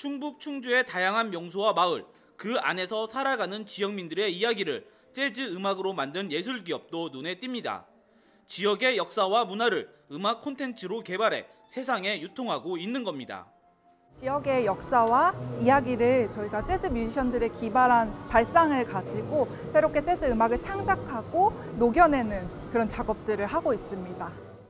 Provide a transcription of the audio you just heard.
충북 충주의 다양한 명소와 마을, 그 안에서 살아가는 지역민들의 이야기를 재즈 음악으로 만든 예술 기업도 눈에 띕니다. 지역의 역사와 문화를 음악 콘텐츠로 개발해 세상에 유통하고 있는 겁니다. 지역의 역사와 이야기를 저희가 재즈 뮤지션들의 기발한 발상을 가지고 새롭게 재즈 음악을 창작하고 녹여내는 그런 작업들을 하고 있습니다.